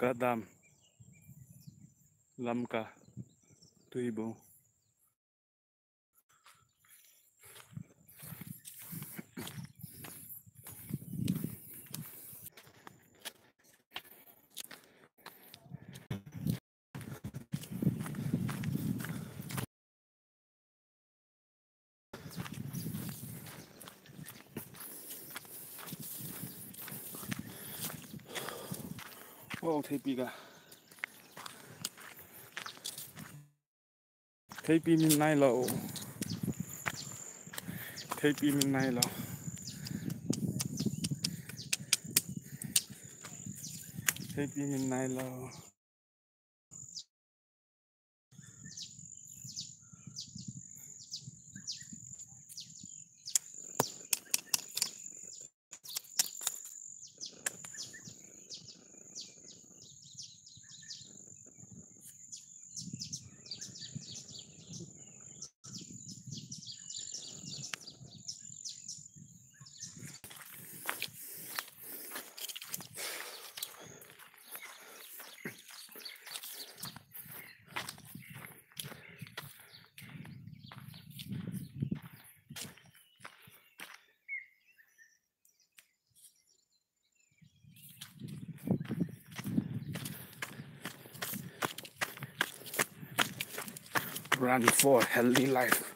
gadam lamka tuibo well thấy bị cả thấy bị mình này lậu thấy bị mình này lậu round for a healthy life.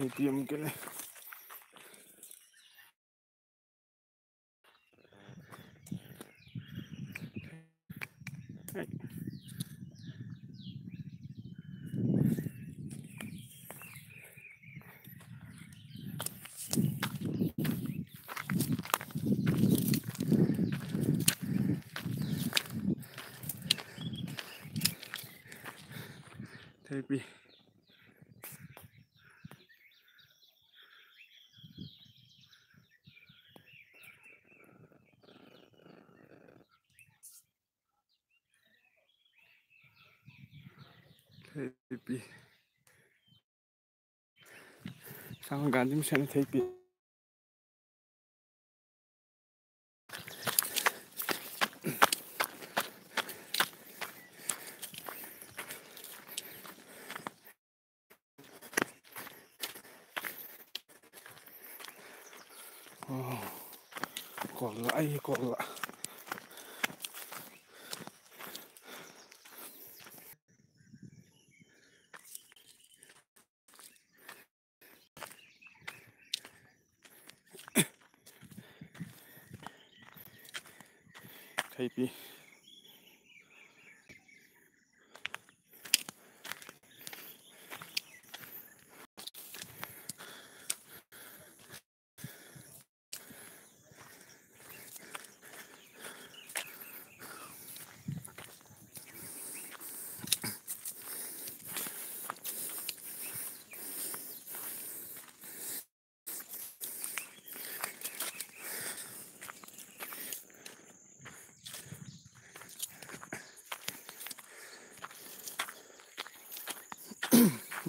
ATM cái này. Thế Teypi. Tamam Sangat ganti teypi. Oh, kolla, ay et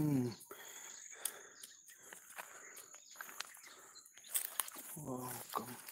Hmm. Welcome.